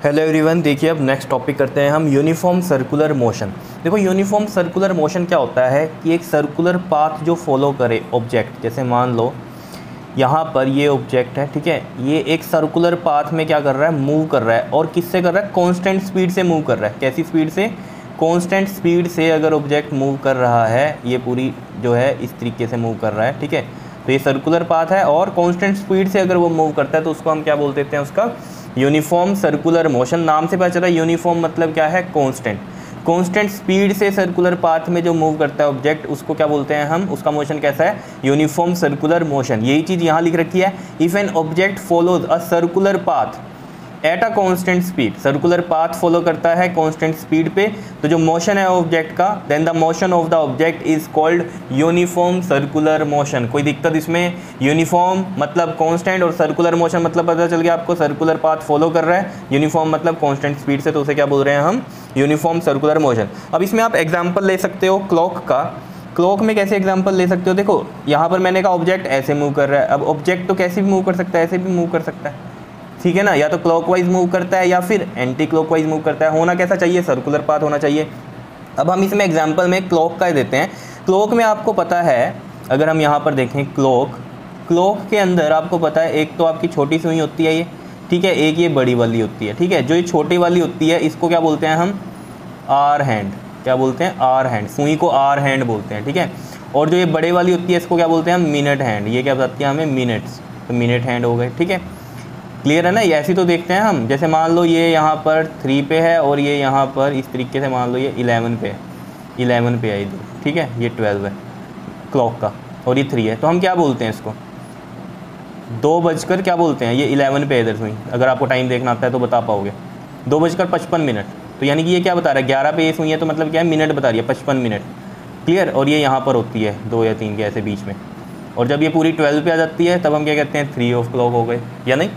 Hello everyone देखिए अब next topic करते हैं हम यूनिफॉर्म सर्कुलर मोशन देखो यूनिफॉर्म सर्कुलर मोशन क्या होता है कि एक सर्कुलर पाथ जो फॉलो करे ऑब्जेक्ट जैसे मान लो, यहाँ पर ये ऑब्जेक्ट है, ठीक है? ये एक सर्कुलर पाथ में क्या कर रहा है मूव कर रहा है, और किससे कर रहा है? कांस्टेंट स्पीड से मूव कर रहा है. कैसी स्पीड से? कॉन्स्टेंट स्पीड से अगर ऑब्जेक्ट मूव कर रहा है, ये पूरी जो है, इस तरीके से मूव कर रहा है, ठीक है? तो ये सर्कुलर पाथ है, और कॉन्स्टेंट स्पीड से अगर वो मूव करता है तो उसको हम क्या बोल देते हैं उसका यूनिफॉर्म सर्कुलर मोशन नाम से पता चला, यूनिफॉर्म मतलब क्या है? कॉन्स्टेंट। कॉन्स्टेंट स्पीड से सर्कुलर पाथ में जो मूव करता है ऑब्जेक्ट, उसको क्या बोलते हैं हम? उसका मोशन कैसा है? Uniform circular motion. यही चीज़ यहाँ लिख रखी है। If an object follows a circular path at a constant speed. Circular path follow करता है कांस्टेंट स्पीड पे। तो जो मोशन है ऑब्जेक्ट का then the motion of the object is called uniform circular motion कोई दिक्कत इसमें? यूनिफॉर्म मतलब कांस्टेंट और सर्कुलर मोशन मतलब पता चल गया आपको सर्कुलर पाथ फॉलो कर रहा है। यूनिफॉर्म मतलब कांस्टेंट स्पीड से तो उसे क्या बोल रहे हैं हम? यूनिफॉर्म सर्कुलर मोशन अब इसमें आप एग्ज़ाम्पल ले सकते हो क्लॉक का। क्लॉक में कैसे एग्ज़ाम्पल ले सकते हो? देखो, यहाँ पर मैंने कहा ऑब्जेक्ट ऐसे मूव कर रहा है। अब ऑब्जेक्ट तो कैसे भी मूव कर सकता है, ऐसे भी मूव कर सकता है। ठीक है ना? या तो क्लॉकवाइज मूव करता है या फिर एंटी क्लॉकवाइज मूव करता है। होना कैसा चाहिए? सर्कुलर पाथ होना चाहिए। अब हम इसमें एग्ज़ाम्पल में क्लॉक का देते हैं। क्लॉक में आपको पता है, अगर हम यहाँ पर देखें क्लॉक क्लॉक के अंदर आपको पता है, एक तो आपकी छोटी सुई होती है ये, ठीक है? एक ये बड़ी वाली होती है, ठीक है? जो ये छोटी वाली होती है, इसको क्या बोलते हैं हम? आर हैंड क्या बोलते हैं? आर हैंड सुई को आर हैंड बोलते हैं, ठीक है? और जो ये बड़े वाली होती है, इसको क्या बोलते हैं हम? मिनट हैंड ये क्या बताती है हमें? मिनट्स तो मिनट हैंड हो गए, ठीक है? क्लियर है ना? ये ऐसी तो देखते हैं हम। जैसे मान लो ये यहाँ पर थ्री पे है और ये यहाँ पर इस तरीके से मान लो ये इलेवन पे है। इलेवन पे है इधर, ठीक है? ये ट्वेल्व है क्लॉक का, और ये थ्री है। तो हम क्या बोलते हैं इसको? दो बजकर क्या बोलते हैं? ये इलेवन पे है इधर सुई अगर आपको टाइम देखना आता है तो बता पाओगे। दो बजकर पचपन मिनट। तो यानी कि ये क्या बता रहा है? ग्यारह पे ये सुई है तो मतलब क्या है? मिनट बता रही है, पचपन मिनट। क्लियर और ये यहाँ पर होती है, दो या तीन के ऐसे बीच में। और जब ये पूरी ट्वेल्व पे आ जाती है, तब हम क्या कहते हैं? थ्री ऑफ़ क्लॉक हो गए, या नहीं?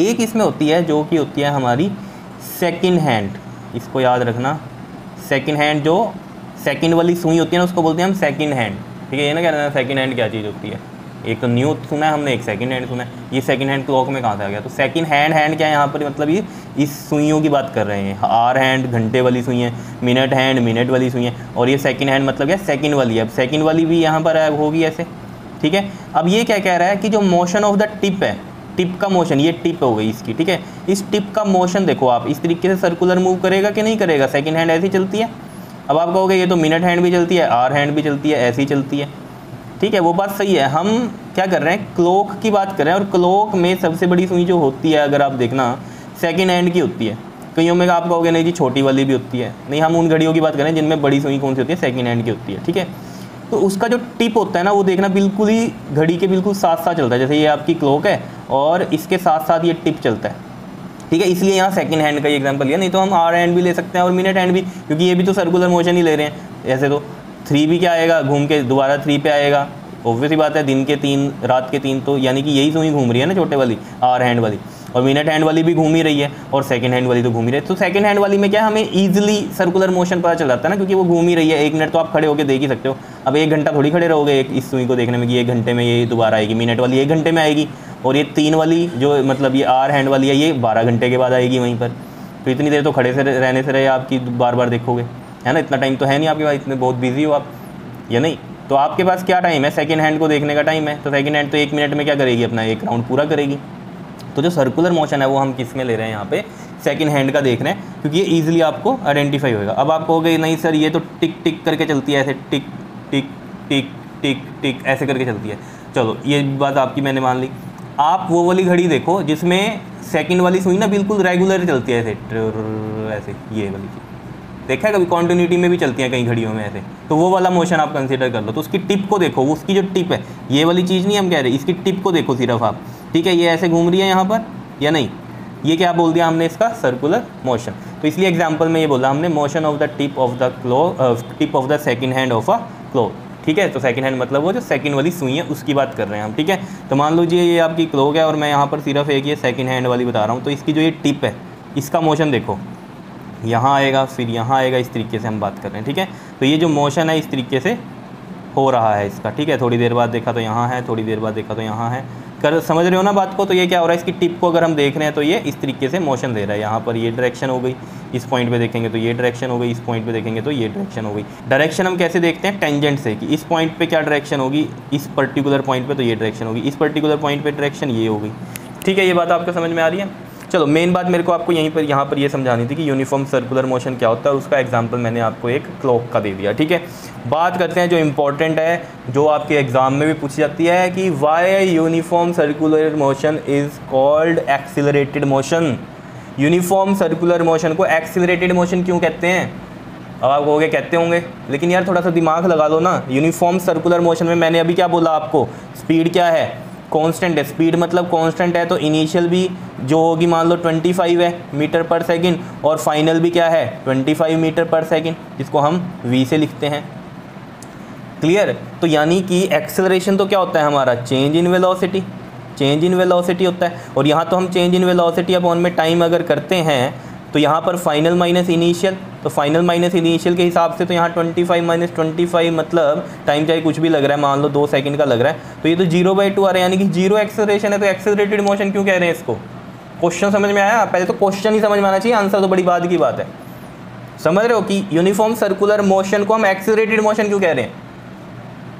एक इसमें होती है, जो कि होती है हमारी सेकेंड हैंड इसको याद रखना। सेकेंड हैंड जो सेकेंड वाली सुई होती है ना, उसको बोलते हैं हम सेकेंड हैंड ठीक है, ये ना कह रहे हैं सेकेंड हैंड क्या चीज़ होती है? एक तो न्यू सुना है हमने, एक सेकंड हैंड सुना है। ये सेकंड हैंड क्लॉक में कहाँ से आ गया? तो सेकंड हैंड हैंड क्या है यहाँ पर? मतलब ये, इस सुइयों की बात कर रहे हैं। आर हैंड घंटे वाली सुई है मिनट हैंड मिनट वाली सुई है। और ये सेकंड हैंड मतलब क्या? सेकंड वाली। है अब सेकंड वाली भी यहाँ पर होगी ऐसे। ठीक है? अब ये क्या कह रहा है कि जो मोशन ऑफ़ द टिप है टिप का मोशन ये टिप हो गई इसकी, ठीक है? इस टिप का मोशन देखो आप, इस तरीके से सर्कुलर मूव करेगा कि नहीं करेगा? सेकेंड हैंड ऐसी चलती है? अब आप कहोगे ये तो मिनट हैंड भी चलती है आर हैंड भी चलती है, ऐसी चलती है। ठीक है, वो बात सही है। हम क्या कर रहे हैं? क्लोक की बात कर रहे हैं और क्लोक में सबसे बड़ी सुई जो होती है, अगर आप देखना सेकेंड हैंड की होती है। कईयों में आप कहोगे, नहीं जी, छोटी वाली भी होती है। नहीं, हम उन घड़ियों की बात करें जिनमें बड़ी सुई कौन सी होती है? सेकेंड हैंड की होती है, ठीक है? तो उसका जो टिप होता है ना, वो देखना बिल्कुल ही घड़ी के बिल्कुल साथ साथ चलता है, जैसे ये आपकी क्लॉक है और इसके साथ साथ ये टिप चलता है। ठीक है, इसलिए यहाँ सेकंड हैंड का ही एग्जांपल लिया, नहीं तो हम आर हैंड भी ले सकते हैं और मिनट हैंड भी, क्योंकि ये भी तो सर्कुलर मोशन ही ले रहे हैं। ऐसे तो थ्री भी क्या आएगा, घूम के दोबारा थ्री पे आएगा। ऑब्वियसली बात है, दिन के तीन, रात के तीन तो यानी कि यही सुई घूम रही है ना, छोटे वाली आर हैंड वाली। और मिनट हैंड वाली भी घूम ही रही है और सेकंड हैंड वाली तो घूम ही रही है। तो सेकंड हैंड वाली में क्या हमें ईजिली सर्कुलर मोशन पता चल जाता है ना, क्योंकि वो घूम ही रही है। एक मिनट तो आप खड़े होकर देख ही सकते हो। अब एक घंटा थोड़ी खड़े रहोगे एक इस सुई को देखने में कि एक घंटे में ये दोबारा आएगी मिनट वाली एक घंटे में आएगी और ये तीन वाली जो मतलब ये आर हैंड वाली है, ये बारह घंटे के बाद आएगी वहीं पर। तो इतनी देर तो खड़े से रहने से रहे आपकी बार बार देखोगे। है ना? इतना टाइम तो है नहीं आपके पास, इतने बहुत बिज़ी हो आप, या नहीं? तो आपके पास क्या टाइम है? सेकेंड हैंड को देखने का टाइम है। तो सेकेंड हैंड तो एक मिनट में क्या करेगी अपना? एक राउंड पूरा करेगी। तो जो सर्कुलर मोशन है, वो हम किसमें ले रहे हैं यहाँ पे? सेकंड हैंड का देख रहे हैं, क्योंकि ये ईजिली आपको आइडेंटिफाई होगा अब आप कहोगे, नहीं सर ये तो टिक टिक करके चलती है, ऐसे टिक टिक टिक टिक टिक ऐसे करके चलती है। चलो, ये बात आपकी मैंने मान ली। आप वो वाली घड़ी देखो, जिसमें सेकंड वाली सुई ना बिल्कुल रेगुलर चलती है, ऐसे ऐसे, ये वाली चीज़। देखा है कभी? कॉन्टिन्यूटी में भी चलती हैं कई घड़ियों में ऐसे। तो वो वाला मोशन आप कंसिडर कर लो। तो उसकी टिप को देखो उसकी जो टिप है, ये वाली चीज़ नहीं हम कह रहे, इसकी टिप को देखो सिर्फ़ आप। ठीक है, ये ऐसे घूम रही है यहाँ पर, या नहीं? ये क्या बोल दिया हमने इसका? सर्कुलर मोशन तो इसलिए एग्ज़ाम्पल में ये बोला हमने motion of the tip of the clock tip of the second hand of a clock ठीक है तो सेकंड हैंड मतलब वो जो सेकंड वाली सुई है, उसकी बात कर रहे हैं हम, ठीक है? तो मान लीजिए ये आपकी क्लोक है, और मैं यहाँ पर सिर्फ़ एक ये सेकंड हैंड वाली बता रहा हूँ तो इसकी जो ये टिप है, इसका मोशन देखो. यहाँ आएगा, फिर यहाँ आएगा, इस तरीके से हम बात कर रहे हैं, ठीक है? तो ये जो मोशन है, इस तरीके से हो रहा है इसका, ठीक है? थोड़ी देर बाद देखा तो यहाँ है, थोड़ी देर बाद देखा तो यहाँ है. कर समझ रहे हो ना बात को? तो ये क्या हो रहा है? इसकी टिप को अगर हम देख रहे हैं तो ये इस तरीके से मोशन दे रहा है। यहाँ पर ये डायरेक्शन हो गई। इस पॉइंट पे देखेंगे तो ये डायरेक्शन हो गई। इस पॉइंट पे देखेंगे तो ये डायरेक्शन हो गई। डायरेक्शन हम कैसे देखते हैं? टेंजेंट से कि इस पॉइंट पर क्या डायरेक्शन होगी? इस पर्टिकुलर पॉइंट पर तो ये डायरेक्शन होगी। इस पर्टिकुलर पॉइंट पर डायरेक्शन ये होगी। ठीक है, ये बात आपको समझ में आ रही है? चलो मेन बात मेरे को आपको यहीं पर, यहाँ पर ये समझानी थी कि यूनिफॉर्म सर्कुलर मोशन क्या होता है उसका एग्ज़ाम्पल मैंने आपको एक क्लॉक का दे दिया, ठीक है? बात करते हैं जो इम्पोर्टेंट है, जो आपके एग्ज़ाम में भी पूछी जाती है कि why uniform circular motion is called accelerated motion uniform circular motion को एक्सिलरेटेड मोशन क्यों कहते हैं? अब आप कहोगे कहते होंगे, लेकिन यार थोड़ा सा दिमाग लगा लो ना। यूनिफॉर्म सर्कुलर मोशन में मैंने अभी क्या बोला आपको? स्पीड क्या है? कांस्टेंट है। स्पीड मतलब कांस्टेंट है तो इनिशियल भी जो होगी मान लो 25 है मीटर पर सेकंड और फाइनल भी क्या है? 25 मीटर पर सेकंड जिसको हम वी से लिखते हैं। क्लियर तो यानी कि एक्सेलरेशन तो क्या होता है हमारा? Change in velocity change in velocity होता है। और यहाँ तो हम चेंज इन वेलोसिटी अपॉन में टाइम अगर करते हैं तो यहाँ पर फाइनल माइनस इनिशियल तो फाइनल माइनस इनिशियल के हिसाब से तो यहाँ 25 फाइव माइनस ट्वेंटी मतलब टाइम चाहे कुछ भी लग रहा है, मान लो दो सेकंड का लग रहा है तो ये तो ज़ीरो बाई टू आ रहा है, यानी कि ज़ीरो एक्सेलरेशन है तो एक्सेलरेटेड मोशन क्यों कह रहे हैं इसको? क्वेश्चन समझ में आया? पहले तो क्वेश्चन ही समझ में आना चाहिए आंसर तो बड़ी बात की बात है। समझ रहे हो कि यूनिफॉर्म सर्कुलर मोशन को हम एक्सेलरेटेड मोशन क्यों कह रहे हैं?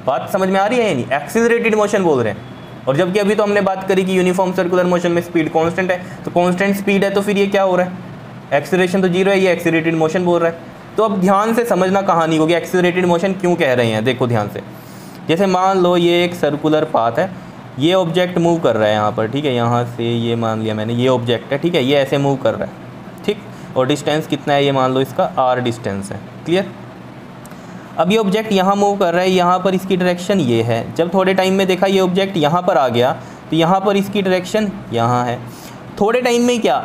बात समझ में आ रही है यानी एक्सीलरेटेड मोशन बोल रहे हैं। और जबकि अभी तो हमने बात करी कि यूनिफॉर्म सर्कुलर मोशन में स्पीड कांस्टेंट है तो कांस्टेंट स्पीड है तो फिर ये क्या हो रहा है? एक्सीलरेशन तो ज़ीरो है, ये एक्सीलरेटेड मोशन बोल रहा है। तो अब ध्यान से समझना कहानी को कि मोशन क्यों कह रहे हैं, देखो ध्यान से। जैसे मान लो ये एक सर्कुलर पाथ है, ये ऑब्जेक्ट मूव कर रहा है यहाँ पर, ठीक है? यहाँ से ये मान लिया मैंने, ये ऑब्जेक्ट है, ठीक है? ये ऐसे मूव कर रहा है, ठीक? और डिस्टेंस कितना है ये मान लो इसका? आर डिस्टेंस है क्लियर अब ये ऑब्जेक्ट यहाँ मूव कर रहा है, यहाँ पर इसकी डायरेक्शन ये है। जब थोड़े टाइम में देखा ये ऑब्जेक्ट यहाँ पर आ गया तो यहाँ पर इसकी डायरेक्शन यहाँ है। थोड़े टाइम में क्या?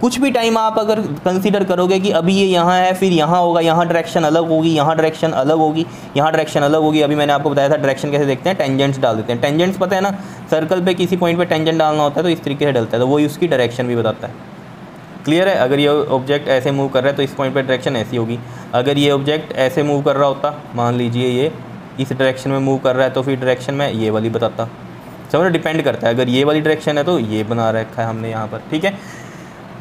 कुछ भी टाइम आप अगर कंसीडर करोगे कि अभी ये यहाँ है, फिर यहाँ होगा, यहाँ डायरेक्शन अलग होगी, यहाँ डायरेक्शन अलग होगी, यहाँ डायरेक्शन अलग होगी। अभी मैंने आपको बताया था डायरेक्शन कैसे देखते हैं टेंजेंट्स डाल देते हैं। टेंजेंट्स पता है ना सर्कल पे किसी पॉइंट पे टेंजेंट डालना होता है तो इस तरीके से डलता है तो वही उसकी डायरेक्शन भी बताता है। क्लियर है? अगर ये ऑब्जेक्ट ऐसे मूव कर रहा है तो इस पॉइंट पर डायरेक्शन ऐसी होगी। अगर ये ऑब्जेक्ट ऐसे मूव कर रहा होता, मान लीजिए ये, इस डायरेक्शन में मूव कर रहा है तो फिर डायरेक्शन में ये वाली बताता। समझ डिपेंड करता है। अगर ये वाली डायरेक्शन है तो ये बना रखा है हमने यहाँ पर, ठीक है?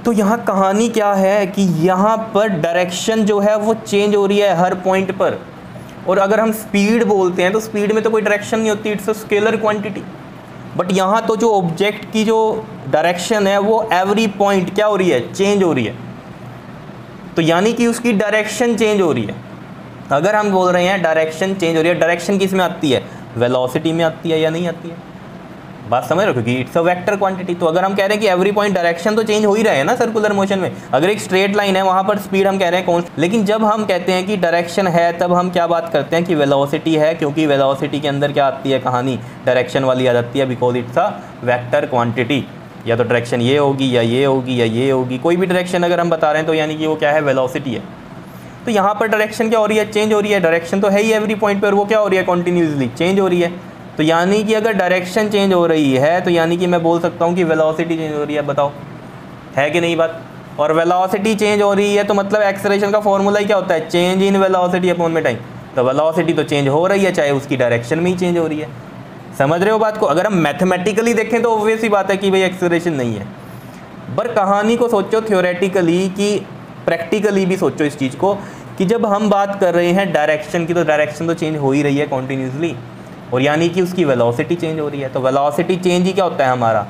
तो यहाँ कहानी क्या है कि यहाँ पर डायरेक्शन जो है वो चेंज हो रही है हर पॉइंट पर। और अगर हम स्पीड बोलते हैं तो स्पीड में तो कोई डायरेक्शन नहीं होती it's a scalar quantity but यहाँ तो जो ऑब्जेक्ट की जो डायरेक्शन है, वो एवरी पॉइंट क्या हो रही है? चेंज हो रही है। तो यानी कि उसकी डायरेक्शन चेंज हो रही है। अगर हम बोल रहे हैं डायरेक्शन चेंज हो रही है डायरेक्शन किसमें आती है? वेलोसिटी में आती है या नहीं आती है? बात समझ रहे हो? क्योंकि इट्स अ वेक्टर क्वांटिटी तो अगर हम कह रहे हैं कि एवरी पॉइंट डायरेक्शन तो चेंज हो ही रहे हैं ना सर्कुलर मोशन में। अगर एक स्ट्रेट लाइन है, वहाँ पर स्पीड हम कह रहे हैं कौन लेकिन जब हम कहते हैं कि डायरेक्शन है, तब हम क्या बात करते हैं कि वेलोसिटी है, क्योंकि वेलोसिटी के अंदर क्या आती है कहानी? डायरेक्शन वाली आ जाती है because it's a vector quantity या तो डायरेक्शन ये होगी, या ये होगी, या ये होगी। कोई भी डायरेक्शन अगर हम बता रहे हैं तो यानी कि वो क्या है? वेलोसिटी है। तो यहाँ पर डायरेक्शन क्या हो रही है? चेंज हो रही है। डायरेक्शन तो है ही एवरी पॉइंट पर वो क्या हो रही है? कॉन्टीन्यूसली चेंज हो रही है। तो यानी कि अगर डायरेक्शन चेंज हो रही है तो यानी कि मैं बोल सकता हूँ कि वेलोसिटी चेंज हो रही है, बताओ। है कि नहीं बात? और वेलोसिटी चेंज हो रही है तो मतलब एक्सलेशन का फॉर्मूला ही क्या होता है? चेंज इन वेलोसिटी अपॉन में टाइम तो वेलोसिटी तो चेंज हो रही है, चाहे उसकी डायरेक्शन में ही चेंज हो रही है। समझ रहे हो बात को? अगर हम मैथमेटिकली देखें तो ऑब्वियस ही बात है कि भाई एक्सलेशन नहीं है। पर कहानी को सोचो थ्योरेटिकली कि प्रैक्टिकली भी सोचो इस चीज़ को, कि जब हम बात कर रहे हैं डायरेक्शन की तो डायरेक्शन तो चेंज हो ही रही है कॉन्टीन्यूसली और यानी कि उसकी वेलोसिटी चेंज हो रही है। तो वेलोसिटी चेंज ही क्या होता है हमारा?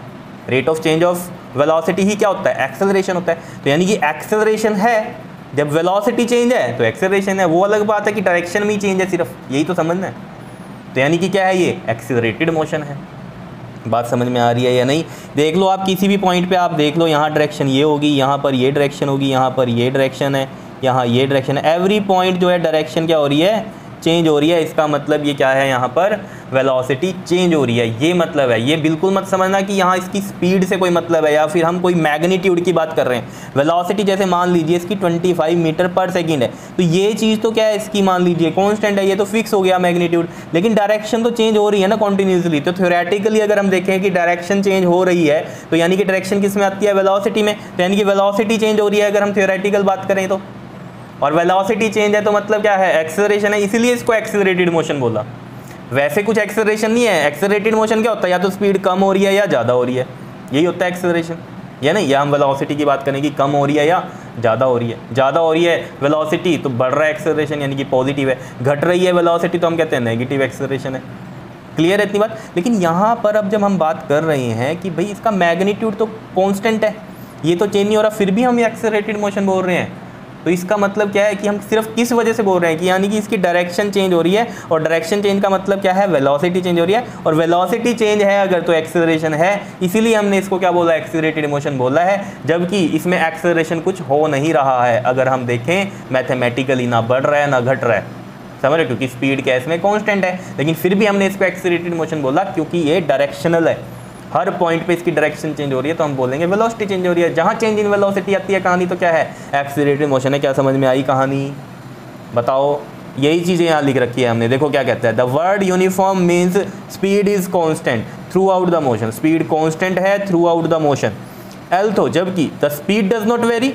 Rate of change of velocity ही क्या होता है? एक्सेलरेशन होता है। तो यानी कि एक्सेलरेशन है, जब वेलोसिटी चेंज है तो एक्सेलरेशन है। वो अलग बात है कि डायरेक्शन में ही चेंज है सिर्फ़। यही तो समझना है। तो यानी कि क्या है ये? एक्सेलरेटेड मोशन है। बात समझ में आ रही है या नहीं? देख लो आप किसी भी पॉइंट पे आप देख लो, यहाँ डायरेक्शन ये होगी, यहाँ पर ये डायरेक्शन होगी, यहाँ पर ये डायरेक्शन है, यहाँ ये डायरेक्शन है। एवरी पॉइंट जो है डायरेक्शन क्या हो रही है? चेंज हो रही है, इसका मतलब ये क्या है यहाँ पर? वेलोसिटी चेंज हो रही है, ये मतलब है, ये बिल्कुल मत समझना कि यहाँ इसकी स्पीड से कोई मतलब है या फिर हम कोई मैग्नीट्यूड की बात कर रहे हैं। वेलोसिटी जैसे मान लीजिए इसकी 25 मीटर पर सेकेंड है तो ये चीज़ तो क्या है इसकी मान लीजिए कॉन्स्टेंट है, ये तो फिक्स हो गया मैग्नीट्यूड लेकिन डायरेक्शन तो चेंज हो रही है ना कॉन्टीन्यूसली तो थ्योरेटिकली अगर हम देखें कि डायरेक्शन चेंज हो रही है तो यानी कि डायरेक्शन किसमें आती है? वेलोसिटी में तो यानी कि वेलोसिटी चेंज हो रही है अगर हम थ्योरेटिकल बात करें तो। और वेलोसिटी चेंज है तो मतलब क्या है? एक्सेलरेशन है, इसीलिए इसको एक्सेलरेटेड मोशन बोला। वैसे कुछ एक्सेलरेशन नहीं है। एक्सेलरेटेड मोशन क्या होता है? या तो स्पीड कम हो रही है या ज़्यादा हो रही है। यही होता है एक्सेलरेशन या नहीं? या हम वेलोसिटी की बात करें कि कम हो रही है या ज़्यादा हो रही है। ज़्यादा हो रही है वेलोसिटी तो बढ़ रहा है एक्सेलरेशन यानी कि पॉजिटिव है। घट रही है वेलोसिटी तो हम कहते हैं नेगेटिव एक्सेलरेशन है। क्लियर है इतनी बात? लेकिन यहाँ पर अब जब हम बात कर रहे हैं कि भाई इसका मैग्नीट्यूड तो कॉन्स्टेंट है। ये तो चेंज नहीं हो रहा, फिर भी हम एक्सेलरेटेड मोशन बोल रहे हैं। तो इसका मतलब क्या है कि हम सिर्फ़ किस वजह से बोल रहे हैं कि यानी कि इसकी डायरेक्शन चेंज हो रही है और डायरेक्शन चेंज का मतलब क्या है? वेलोसिटी चेंज हो रही है। और वेलोसिटी चेंज है अगर तो एक्सेलरेशन है, इसीलिए हमने इसको क्या बोला? एक्सीरेटेड मोशन बोला है, जबकि इसमें एक्सेलरेशन कुछ हो नहीं रहा है। अगर हम देखें मैथमेटिकली ना बढ़ रहा है, ना घट रहा है। समझ रहे क्योंकि स्पीड क्या इसमें कॉन्स्टेंट है। लेकिन फिर भी हमने इसको एक्सीरेटेड मोशन बोला, क्योंकि ये डायरेक्शनल है। हर पॉइंट पे इसकी डायरेक्शन चेंज हो रही है तो हम बोलेंगे वेलोसिटी चेंज हो रही है। जहाँ चेंज इन वेलोसिटी आती है, कहानी तो क्या है? एक्सीरेटेड मोशन है, क्या समझ में आई कहानी? बताओ, यही चीज़ें यहाँ लिख रखी है हमने। देखो क्या कहता है the word uniform means speed is constant throughout the motion speed constant है throughout the motion although जबकि the speed does not vary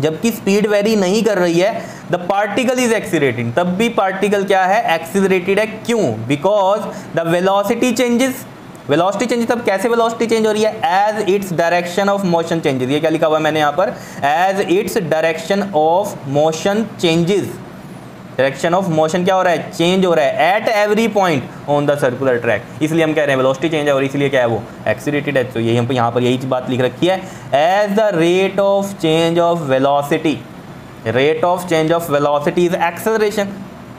जबकि स्पीड वेरी नहीं कर रही है द पार्टिकल इज़ एक्सीरेटिंग तब भी पार्टिकल क्या है? एक्सीरेटेड है। क्यों? Because the velocity changes velocity change तब कैसे वेलोसिटी चेंज हो रही है? As its direction of motion changes ये क्या लिखा हुआ है मैंने यहाँ पर? As its direction of motion changes direction of motion क्या हो रहा है? चेंज हो रहा है. At every point on the circular track इसलिए हम कह रहे हैं वेलोसिटी चेंज है और इसलिए क्या है वो? एक्सीडेटेड है. तो यही हम यहाँ पर यही बात लिख रखी है. As the rate of change of velocity rate of change of velocity is acceleration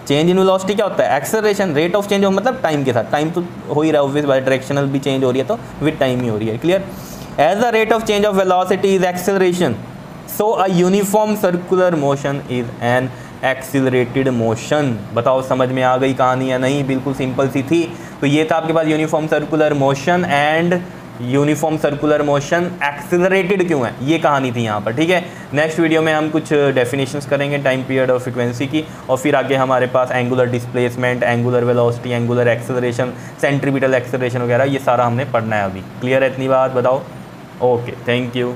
change in velocity क्या होता है? एक्सेलरेशन रेट ऑफ़ चेंज हो मतलब टाइम के साथ। टाइम तो हो ही रहा है ऑब्वियस बाय डायरेक्शनल भी चेंज हो रही है तो विद टाइम ही हो रही है clear as the rate of change of velocity is acceleration so a uniform circular motion is an accelerated motion बताओ, समझ में आ गई कहानी या नहीं? बिल्कुल सिंपल सी थी। तो ये था आपके पास uniform circular motion and uniform circular motion accelerated क्यों है? ये कहानी थी यहाँ पर, ठीक है? नेक्स्ट वीडियो में हम कुछ डेफिनेशंस करेंगे टाइम पीरियड और फ्रिक्वेंसी की, और फिर आगे हमारे पास angular displacement angular velocity angular acceleration centripetal acceleration वगैरह, ये सारा हमने पढ़ना है अभी। क्लियर है इतनी बात? बताओ। Okay thank you